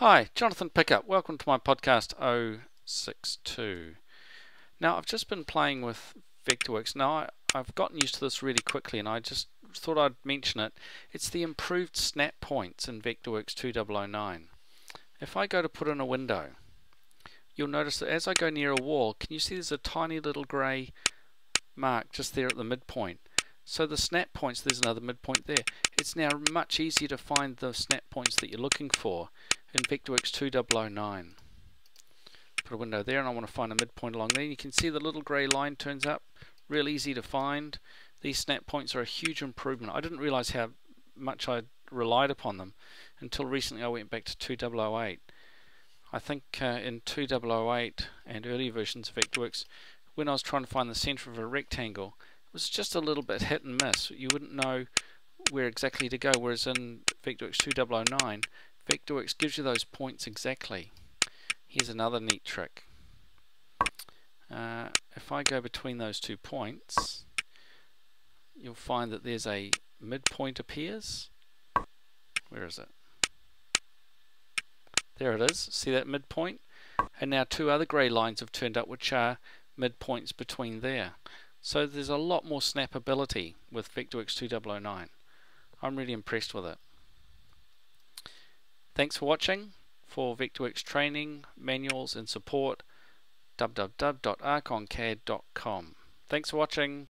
Hi, Jonathan Pickup. Welcome to my podcast 062. Now, I've just been playing with Vectorworks. Now, I, I've gotten used to this really quickly and I just thought I'd mention it. It's the improved snap points in Vectorworks 2009. If I go to put in a window, you'll notice that as I go near a wall, can you see there's a tiny little grey mark just there at the midpoint? So the snap points, there's another midpoint there. It's now much easier to find the snap points that you're looking for in Vectorworks 2009. Put a window there and I want to find a midpoint along there. You can see the little grey line turns up, real easy to find. These snap points are a huge improvement. I didn't realize how much I relied upon them until recently I went back to 2008. I think uh, in 2008 and earlier versions of Vectorworks, when I was trying to find the center of a rectangle, it was just a little bit hit and miss. You wouldn't know where exactly to go, whereas in Vectorworks 2009, Vectorworks gives you those points exactly. Here's another neat trick. Uh, if I go between those two points, you'll find that there's a midpoint appears. Where is it? There it is. See that midpoint? And now two other grey lines have turned up which are midpoints between there. So there's a lot more snappability with Vectorworks 2009. I'm really impressed with it. Thanks for watching. For Vectorworks training, manuals and support, www.archoncad.com. Thanks for watching.